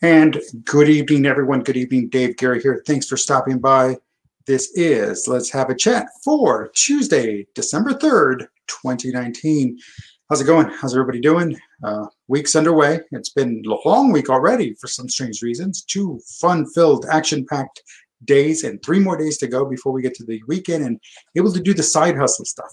And good evening, everyone. Good evening. Dave Guerra here. Thanks for stopping by. This is Let's Have a Chat for Tuesday, December 3rd, 2019. How's it going? How's everybody doing? Uh, week's underway. It's been a long week already for some strange reasons. Two fun filled, action packed days and three more days to go before we get to the weekend and able to do the side hustle stuff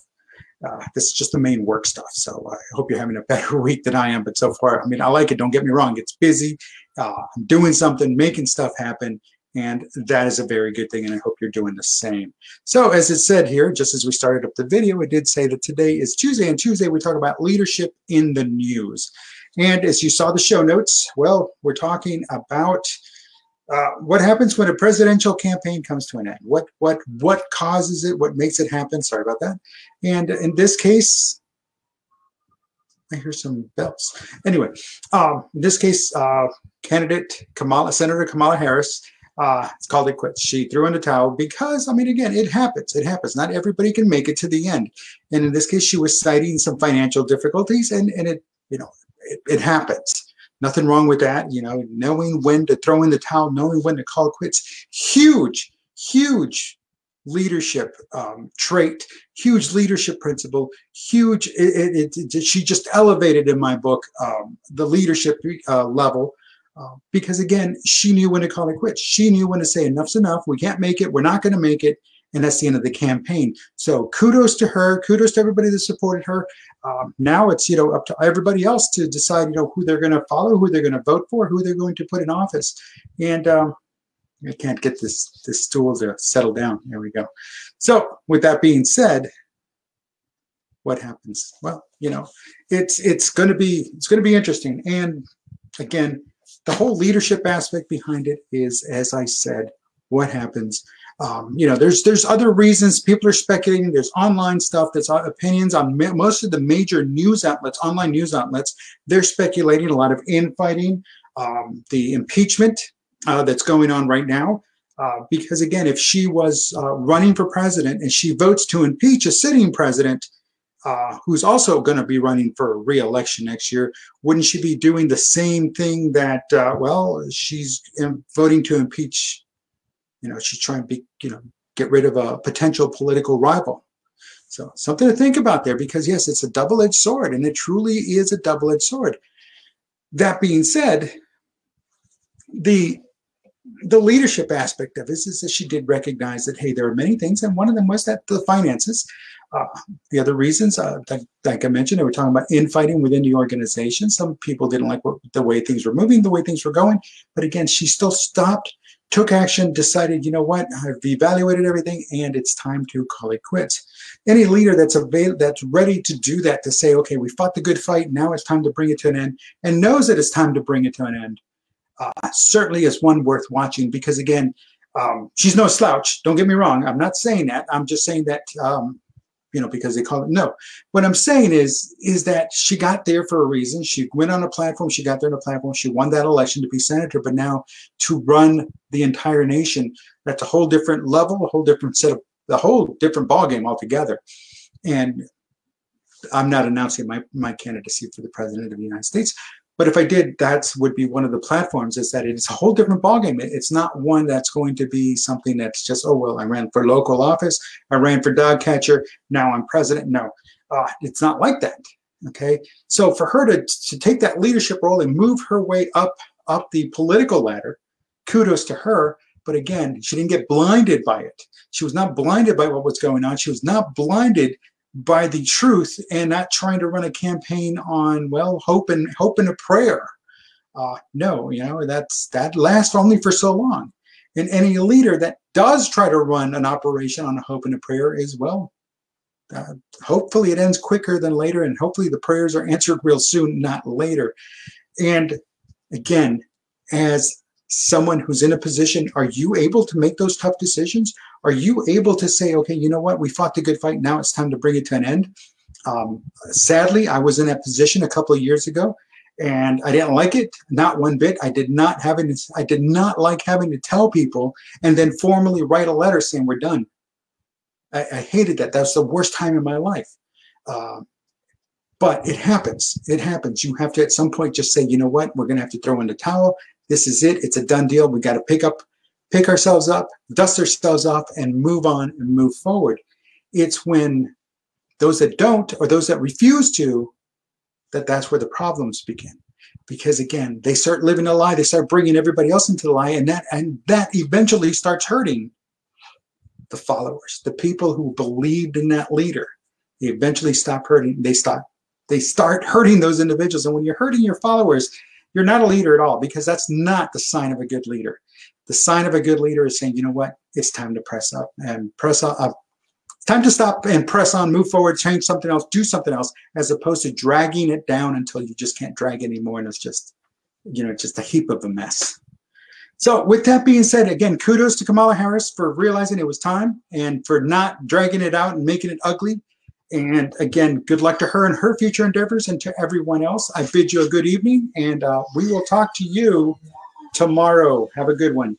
uh, this is just the main work stuff. So I hope you're having a better week than I am. But so far, I mean, I like it. Don't get me wrong. It's busy. Uh, doing something, making stuff happen. And that is a very good thing. And I hope you're doing the same. So as it said here, just as we started up the video, it did say that today is Tuesday. And Tuesday, we talk about leadership in the news. And as you saw the show notes, well, we're talking about uh, what happens when a presidential campaign comes to an end? What what what causes it? What makes it happen? Sorry about that. And in this case, I hear some bells. Anyway, um, in this case, uh, candidate Kamala, Senator Kamala Harris, uh, it's called it quits. She threw in the towel because, I mean, again, it happens. It happens. Not everybody can make it to the end. And in this case, she was citing some financial difficulties, and and it you know it, it happens. Nothing wrong with that. You know, knowing when to throw in the towel, knowing when to call quits. Huge, huge leadership um, trait, huge leadership principle, huge. It, it, it, she just elevated in my book um, the leadership uh, level. Uh, because again, she knew when to call it quits. She knew when to say enough's enough. We can't make it. We're not going to make it. And that's the end of the campaign. So kudos to her. Kudos to everybody that supported her. Um, now it's you know up to everybody else to decide you know who they're going to follow, who they're going to vote for, who they're going to put in office. And um, I can't get this this stool to settle down. There we go. So with that being said, what happens? Well, you know, it's it's going to be it's going to be interesting. And again, the whole leadership aspect behind it is, as I said, what happens um, you know, there's there's other reasons people are speculating. There's online stuff that's opinions on most of the major news outlets, online news outlets. They're speculating a lot of infighting, um, the impeachment uh, that's going on right now. Uh, because again, if she was uh, running for president and she votes to impeach a sitting president, uh, who's also going to be running for re-election next year, wouldn't she be doing the same thing that, uh, well, she's voting to impeach you know, she's trying to be, you know, get rid of a potential political rival. So something to think about there because yes, it's a double-edged sword and it truly is a double-edged sword. That being said, the the leadership aspect of this is that she did recognize that hey, there are many things, and one of them was that the finances. Uh, the other reasons, uh, like, like, I mentioned, they were talking about infighting within the organization. Some people didn't like what, the way things were moving, the way things were going. But again, she still stopped took action, decided, you know what, I've evaluated everything and it's time to call it quits. Any leader that's available that's ready to do that, to say, okay, we fought the good fight, now it's time to bring it to an end, and knows that it's time to bring it to an end, uh, certainly is one worth watching because, again, um, she's no slouch. Don't get me wrong. I'm not saying that. I'm just saying that um, you know, because they call it no. What I'm saying is, is that she got there for a reason. She went on a platform. She got there on a platform. She won that election to be senator. But now to run the entire nation, that's a whole different level, a whole different set of, the whole different ballgame altogether. And I'm not announcing my, my candidacy for the president of the United States. But if I did, that would be one of the platforms is that it's a whole different ballgame. It's not one that's going to be something that's just, oh, well, I ran for local office, I ran for dog catcher, now I'm president. No, uh, it's not like that. Okay. So for her to, to take that leadership role and move her way up, up the political ladder, kudos to her. But again, she didn't get blinded by it. She was not blinded by what was going on. She was not blinded by the truth and not trying to run a campaign on well hope and hope and a prayer. Uh, no you know that's that lasts only for so long. And any leader that does try to run an operation on a hope and a prayer is well uh, hopefully it ends quicker than later and hopefully the prayers are answered real soon not later. And again as someone who's in a position are you able to make those tough decisions? Are you able to say okay you know what? We fought the good fight. Now it's time to bring it to an end. Um, sadly i was in that position a couple of years ago and i didn't like it not one bit. I did not having to, i did not like having to tell people and then formally write a letter saying we're done. I, I hated that. That was the worst time in my life. Uh, but it happens. It happens. You have to at some point just say, you know what, we're going to have to throw in the towel. This is it. It's a done deal. We got to pick up, pick ourselves up, dust ourselves off, and move on and move forward. It's when those that don't or those that refuse to, that that's where the problems begin. Because again, they start living a lie. They start bringing everybody else into the lie, and that and that eventually starts hurting the followers, the people who believed in that leader. They eventually stop hurting. They stop. They start hurting those individuals. And when you're hurting your followers, you're not a leader at all because that's not the sign of a good leader. The sign of a good leader is saying, you know what, it's time to press up and press up. Uh, time to stop and press on, move forward, change something else, do something else, as opposed to dragging it down until you just can't drag anymore and it's just, you know, just a heap of a mess. So with that being said, again, kudos to Kamala Harris for realizing it was time and for not dragging it out and making it ugly. And again, good luck to her and her future endeavors and to everyone else. I bid you a good evening and uh, we will talk to you tomorrow. Have a good one.